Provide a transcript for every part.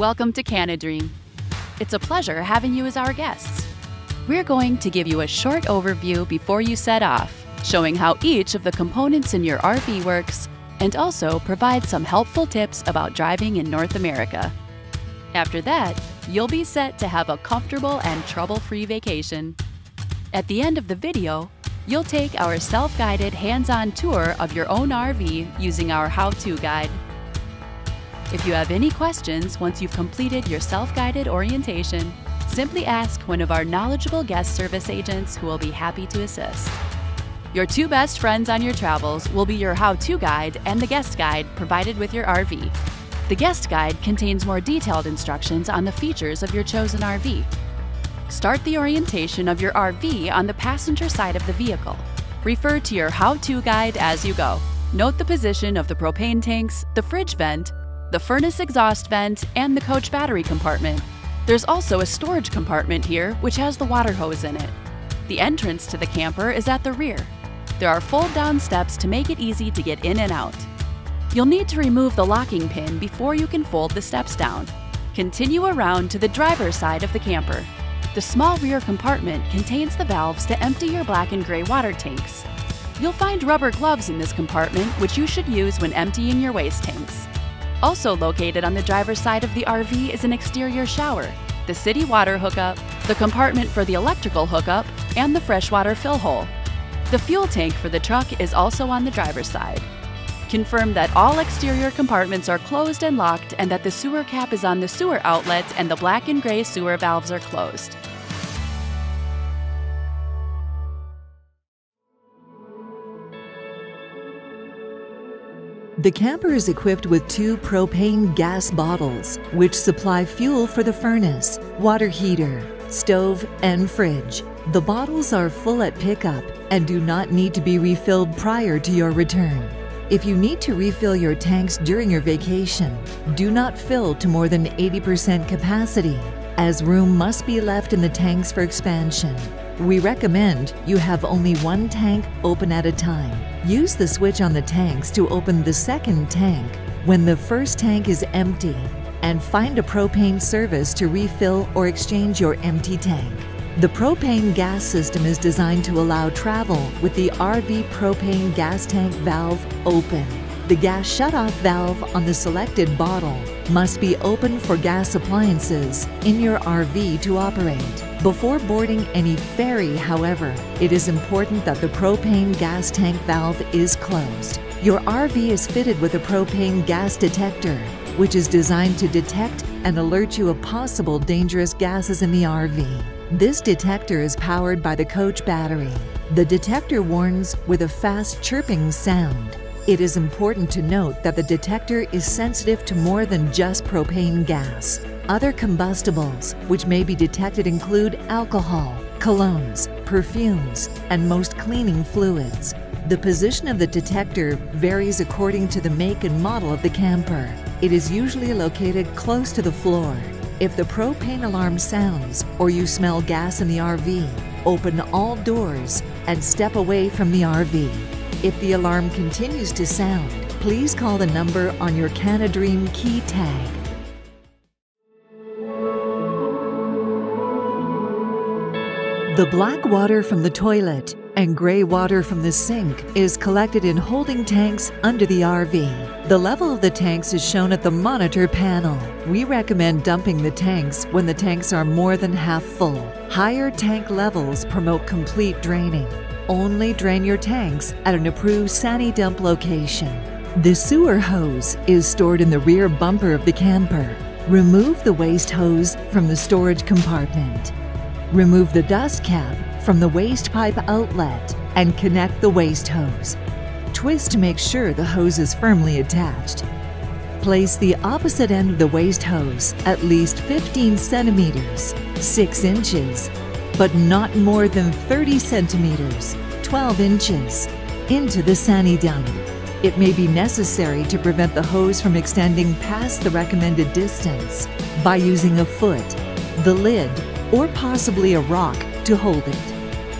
Welcome to Canadream. It's a pleasure having you as our guests. We're going to give you a short overview before you set off, showing how each of the components in your RV works, and also provide some helpful tips about driving in North America. After that, you'll be set to have a comfortable and trouble-free vacation. At the end of the video, you'll take our self-guided hands-on tour of your own RV using our how-to guide. If you have any questions once you've completed your self-guided orientation, simply ask one of our knowledgeable guest service agents who will be happy to assist. Your two best friends on your travels will be your how-to guide and the guest guide provided with your RV. The guest guide contains more detailed instructions on the features of your chosen RV. Start the orientation of your RV on the passenger side of the vehicle. Refer to your how-to guide as you go. Note the position of the propane tanks, the fridge vent, the furnace exhaust vent, and the coach battery compartment. There's also a storage compartment here, which has the water hose in it. The entrance to the camper is at the rear. There are fold-down steps to make it easy to get in and out. You'll need to remove the locking pin before you can fold the steps down. Continue around to the driver's side of the camper. The small rear compartment contains the valves to empty your black and gray water tanks. You'll find rubber gloves in this compartment, which you should use when emptying your waste tanks. Also located on the driver's side of the RV is an exterior shower, the city water hookup, the compartment for the electrical hookup, and the freshwater fill hole. The fuel tank for the truck is also on the driver's side. Confirm that all exterior compartments are closed and locked and that the sewer cap is on the sewer outlet and the black and gray sewer valves are closed. The camper is equipped with two propane gas bottles, which supply fuel for the furnace, water heater, stove, and fridge. The bottles are full at pickup and do not need to be refilled prior to your return. If you need to refill your tanks during your vacation, do not fill to more than 80% capacity, as room must be left in the tanks for expansion. We recommend you have only one tank open at a time. Use the switch on the tanks to open the second tank when the first tank is empty and find a propane service to refill or exchange your empty tank. The propane gas system is designed to allow travel with the RV propane gas tank valve open. The gas shutoff valve on the selected bottle must be open for gas appliances in your RV to operate. Before boarding any ferry, however, it is important that the propane gas tank valve is closed. Your RV is fitted with a propane gas detector, which is designed to detect and alert you of possible dangerous gases in the RV. This detector is powered by the coach battery. The detector warns with a fast chirping sound. It is important to note that the detector is sensitive to more than just propane gas. Other combustibles which may be detected include alcohol, colognes, perfumes, and most cleaning fluids. The position of the detector varies according to the make and model of the camper. It is usually located close to the floor. If the propane alarm sounds or you smell gas in the RV, open all doors and step away from the RV. If the alarm continues to sound, please call the number on your Canadream key tag. The black water from the toilet and gray water from the sink is collected in holding tanks under the RV. The level of the tanks is shown at the monitor panel. We recommend dumping the tanks when the tanks are more than half full. Higher tank levels promote complete draining. Only drain your tanks at an approved Sani dump location. The sewer hose is stored in the rear bumper of the camper. Remove the waste hose from the storage compartment. Remove the dust cap from the waste pipe outlet and connect the waste hose. Twist to make sure the hose is firmly attached. Place the opposite end of the waste hose at least 15 centimeters, 6 inches, but not more than 30 centimeters, 12 inches, into the Sani dump. It may be necessary to prevent the hose from extending past the recommended distance by using a foot, the lid, or possibly a rock to hold it.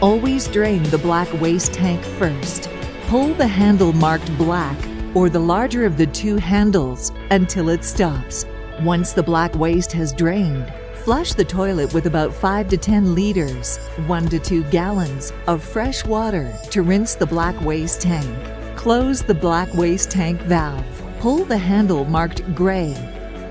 Always drain the black waste tank first. Pull the handle marked black or the larger of the two handles until it stops. Once the black waste has drained, flush the toilet with about 5 to 10 liters, 1 to 2 gallons of fresh water to rinse the black waste tank. Close the black waste tank valve. Pull the handle marked gray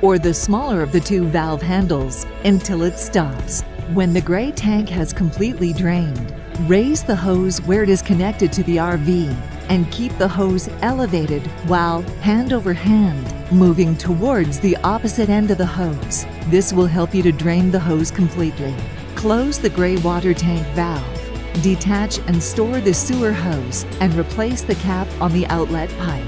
or the smaller of the two valve handles until it stops. When the gray tank has completely drained, raise the hose where it is connected to the RV and keep the hose elevated while hand over hand moving towards the opposite end of the hose. This will help you to drain the hose completely. Close the gray water tank valve. Detach and store the sewer hose and replace the cap on the outlet pipe.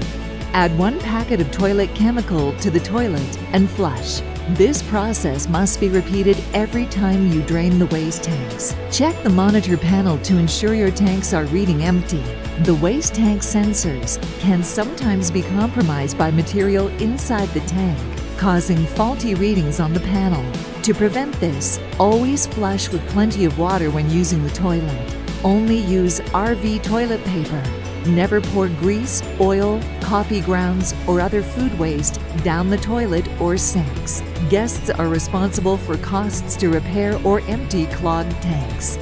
Add one packet of toilet chemical to the toilet and flush. This process must be repeated every time you drain the waste tanks. Check the monitor panel to ensure your tanks are reading empty. The waste tank sensors can sometimes be compromised by material inside the tank, causing faulty readings on the panel. To prevent this, always flush with plenty of water when using the toilet. Only use RV toilet paper Never pour grease, oil, coffee grounds, or other food waste down the toilet or sinks. Guests are responsible for costs to repair or empty clogged tanks.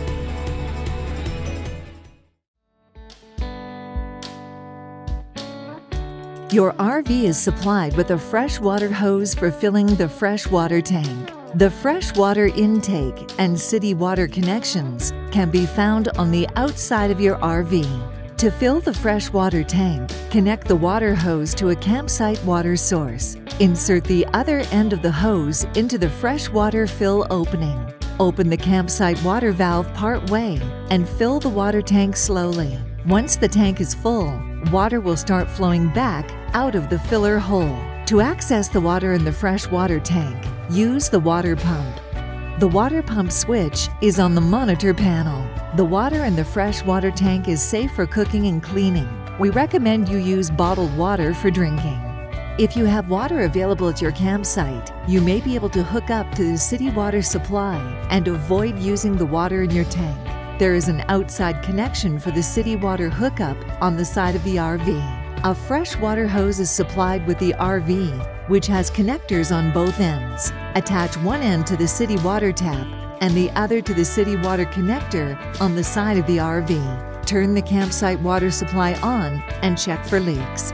Your RV is supplied with a freshwater hose for filling the freshwater tank. The freshwater intake and city water connections can be found on the outside of your RV. To fill the freshwater tank, connect the water hose to a campsite water source. Insert the other end of the hose into the freshwater fill opening. Open the campsite water valve part way and fill the water tank slowly. Once the tank is full, water will start flowing back out of the filler hole. To access the water in the freshwater tank, use the water pump. The water pump switch is on the monitor panel. The water in the fresh water tank is safe for cooking and cleaning. We recommend you use bottled water for drinking. If you have water available at your campsite, you may be able to hook up to the city water supply and avoid using the water in your tank. There is an outside connection for the city water hookup on the side of the RV. A freshwater hose is supplied with the RV, which has connectors on both ends. Attach one end to the city water tap and the other to the city water connector on the side of the RV. Turn the campsite water supply on and check for leaks.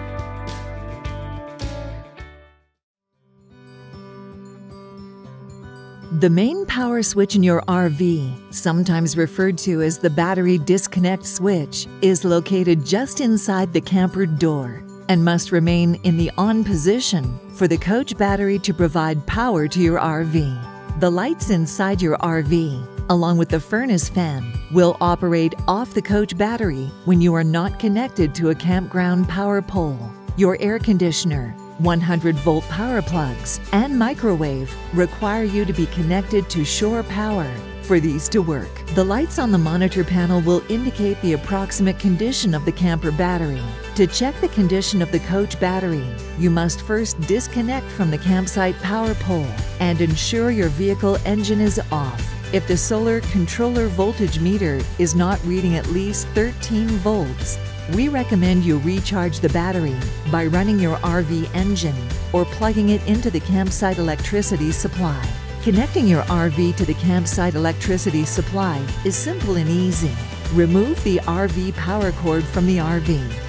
The main power switch in your RV, sometimes referred to as the battery disconnect switch, is located just inside the camper door and must remain in the on position for the coach battery to provide power to your RV. The lights inside your RV, along with the furnace fan, will operate off the coach battery when you are not connected to a campground power pole. Your air conditioner, 100 volt power plugs, and microwave require you to be connected to shore power for these to work. The lights on the monitor panel will indicate the approximate condition of the camper battery. To check the condition of the coach battery, you must first disconnect from the campsite power pole and ensure your vehicle engine is off. If the solar controller voltage meter is not reading at least 13 volts, we recommend you recharge the battery by running your RV engine or plugging it into the campsite electricity supply. Connecting your RV to the campsite electricity supply is simple and easy. Remove the RV power cord from the RV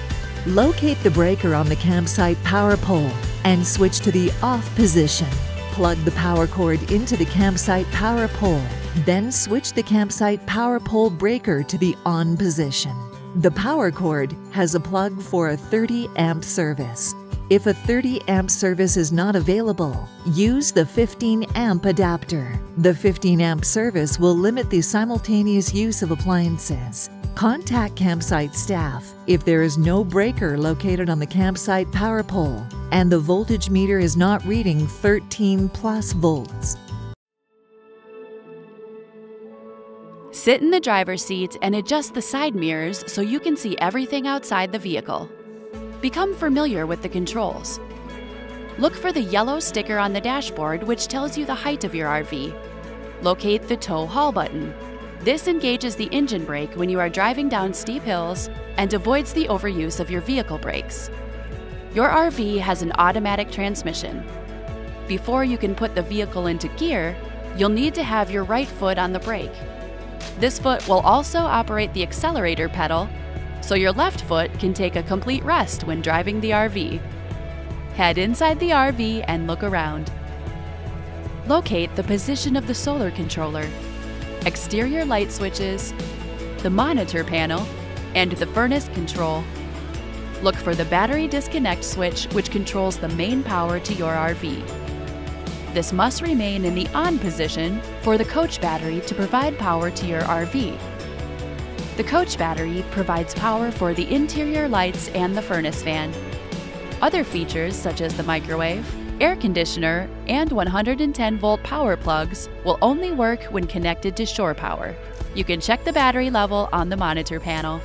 Locate the breaker on the campsite power pole and switch to the off position. Plug the power cord into the campsite power pole, then switch the campsite power pole breaker to the on position. The power cord has a plug for a 30 amp service. If a 30 amp service is not available, use the 15 amp adapter. The 15 amp service will limit the simultaneous use of appliances. Contact campsite staff if there is no breaker located on the campsite power pole and the voltage meter is not reading 13 plus volts. Sit in the driver's seat and adjust the side mirrors so you can see everything outside the vehicle. Become familiar with the controls. Look for the yellow sticker on the dashboard which tells you the height of your RV. Locate the tow haul button this engages the engine brake when you are driving down steep hills and avoids the overuse of your vehicle brakes. Your RV has an automatic transmission. Before you can put the vehicle into gear, you'll need to have your right foot on the brake. This foot will also operate the accelerator pedal, so your left foot can take a complete rest when driving the RV. Head inside the RV and look around. Locate the position of the solar controller, exterior light switches, the monitor panel, and the furnace control. Look for the battery disconnect switch which controls the main power to your RV. This must remain in the on position for the coach battery to provide power to your RV. The coach battery provides power for the interior lights and the furnace fan. Other features such as the microwave, air conditioner, and 110 volt power plugs will only work when connected to shore power. You can check the battery level on the monitor panel.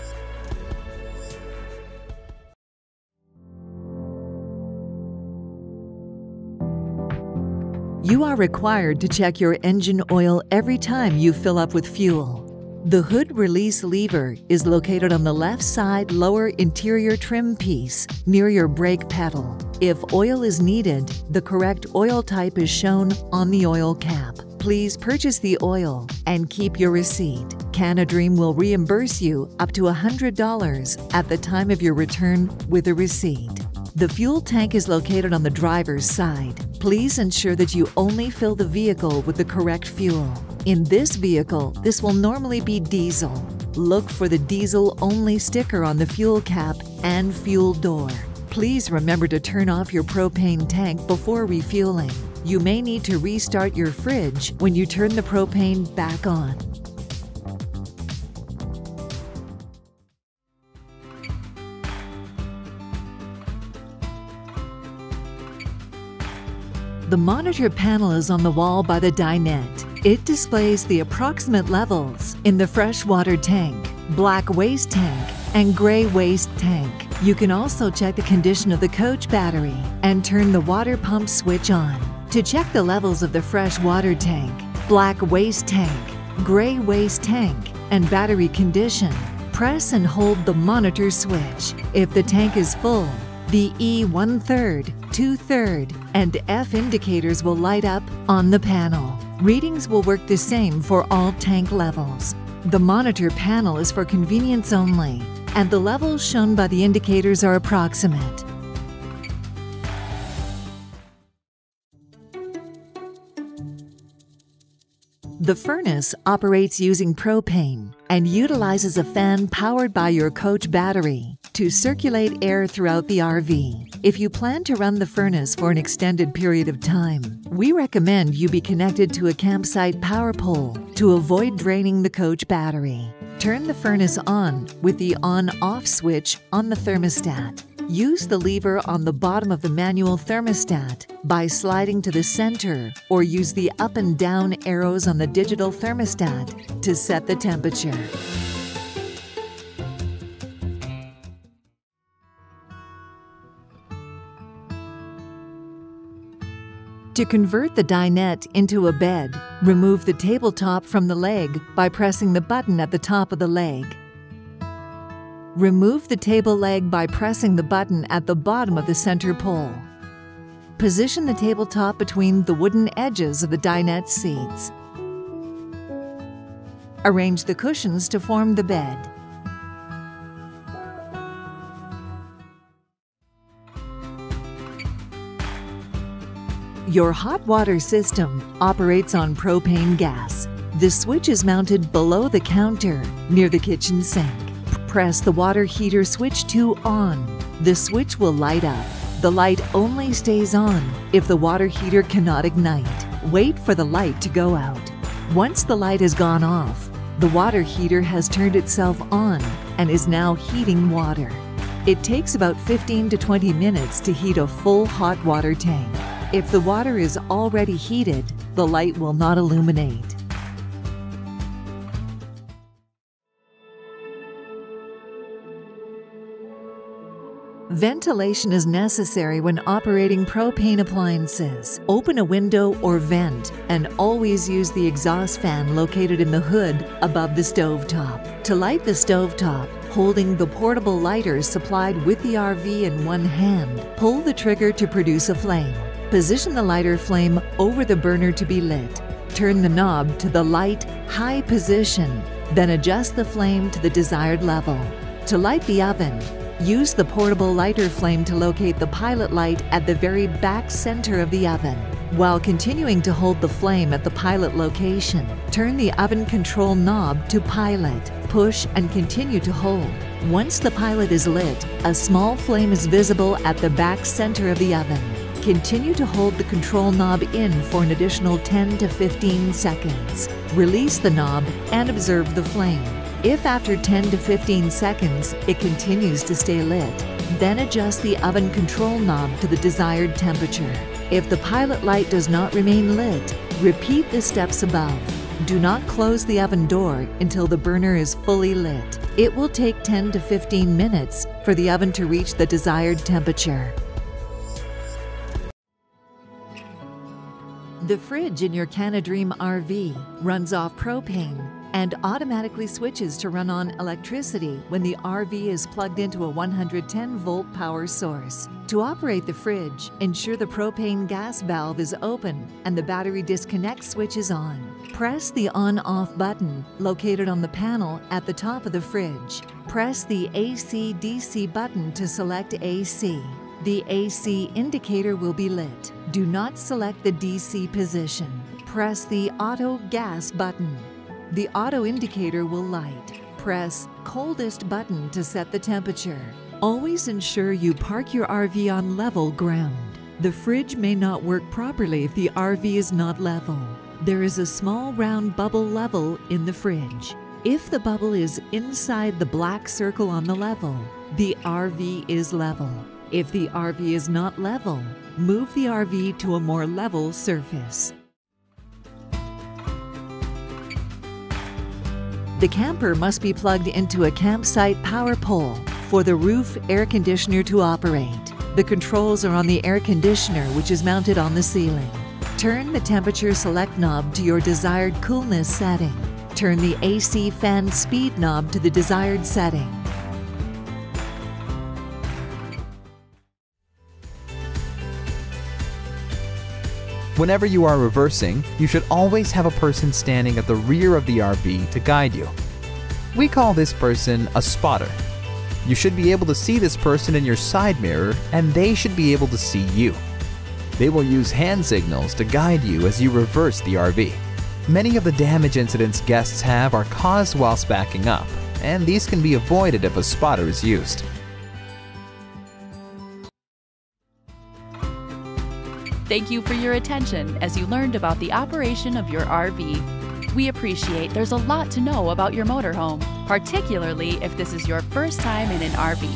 You are required to check your engine oil every time you fill up with fuel. The hood release lever is located on the left side lower interior trim piece near your brake pedal. If oil is needed, the correct oil type is shown on the oil cap. Please purchase the oil and keep your receipt. Canadream will reimburse you up to $100 at the time of your return with a receipt. The fuel tank is located on the driver's side. Please ensure that you only fill the vehicle with the correct fuel. In this vehicle, this will normally be diesel. Look for the diesel only sticker on the fuel cap and fuel door. Please remember to turn off your propane tank before refueling. You may need to restart your fridge when you turn the propane back on. The monitor panel is on the wall by the dinette. It displays the approximate levels in the freshwater tank, black waste tank, and gray waste tank. You can also check the condition of the coach battery and turn the water pump switch on. To check the levels of the fresh water tank, black waste tank, gray waste tank, and battery condition, press and hold the monitor switch. If the tank is full, the E one third, two third, and F indicators will light up on the panel. Readings will work the same for all tank levels. The monitor panel is for convenience only, and the levels shown by the indicators are approximate. The furnace operates using propane and utilizes a fan powered by your coach battery to circulate air throughout the RV. If you plan to run the furnace for an extended period of time, we recommend you be connected to a campsite power pole to avoid draining the coach battery. Turn the furnace on with the on-off switch on the thermostat. Use the lever on the bottom of the manual thermostat by sliding to the center or use the up and down arrows on the digital thermostat to set the temperature. To convert the dinette into a bed, remove the tabletop from the leg by pressing the button at the top of the leg. Remove the table leg by pressing the button at the bottom of the center pole. Position the tabletop between the wooden edges of the dinette seats. Arrange the cushions to form the bed. Your hot water system operates on propane gas. The switch is mounted below the counter near the kitchen sink. Press the water heater switch to on. The switch will light up. The light only stays on if the water heater cannot ignite. Wait for the light to go out. Once the light has gone off, the water heater has turned itself on and is now heating water. It takes about 15 to 20 minutes to heat a full hot water tank. If the water is already heated, the light will not illuminate. Ventilation is necessary when operating propane appliances. Open a window or vent and always use the exhaust fan located in the hood above the stovetop. To light the stovetop, holding the portable lighter supplied with the RV in one hand, pull the trigger to produce a flame. Position the lighter flame over the burner to be lit. Turn the knob to the light, high position, then adjust the flame to the desired level. To light the oven, use the portable lighter flame to locate the pilot light at the very back center of the oven. While continuing to hold the flame at the pilot location, turn the oven control knob to pilot. Push and continue to hold. Once the pilot is lit, a small flame is visible at the back center of the oven. Continue to hold the control knob in for an additional 10 to 15 seconds. Release the knob and observe the flame. If after 10 to 15 seconds it continues to stay lit, then adjust the oven control knob to the desired temperature. If the pilot light does not remain lit, repeat the steps above. Do not close the oven door until the burner is fully lit. It will take 10 to 15 minutes for the oven to reach the desired temperature. The fridge in your Canadream RV runs off propane and automatically switches to run on electricity when the RV is plugged into a 110 volt power source. To operate the fridge, ensure the propane gas valve is open and the battery disconnect switch is on. Press the on off button located on the panel at the top of the fridge. Press the AC DC button to select AC. The AC indicator will be lit. Do not select the DC position. Press the Auto Gas button. The auto indicator will light. Press Coldest button to set the temperature. Always ensure you park your RV on level ground. The fridge may not work properly if the RV is not level. There is a small round bubble level in the fridge. If the bubble is inside the black circle on the level, the RV is level. If the RV is not level, move the RV to a more level surface. The camper must be plugged into a campsite power pole for the roof air conditioner to operate. The controls are on the air conditioner, which is mounted on the ceiling. Turn the temperature select knob to your desired coolness setting. Turn the AC fan speed knob to the desired setting. Whenever you are reversing, you should always have a person standing at the rear of the RV to guide you. We call this person a spotter. You should be able to see this person in your side mirror, and they should be able to see you. They will use hand signals to guide you as you reverse the RV. Many of the damage incidents guests have are caused whilst backing up, and these can be avoided if a spotter is used. Thank you for your attention as you learned about the operation of your RV. We appreciate there's a lot to know about your motorhome, particularly if this is your first time in an RV.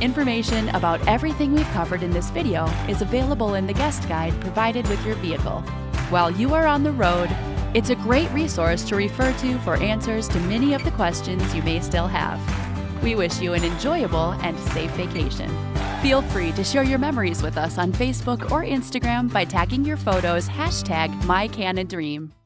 Information about everything we've covered in this video is available in the guest guide provided with your vehicle. While you are on the road, it's a great resource to refer to for answers to many of the questions you may still have. We wish you an enjoyable and safe vacation. Feel free to share your memories with us on Facebook or Instagram by tagging your photos hashtag MyCanADream.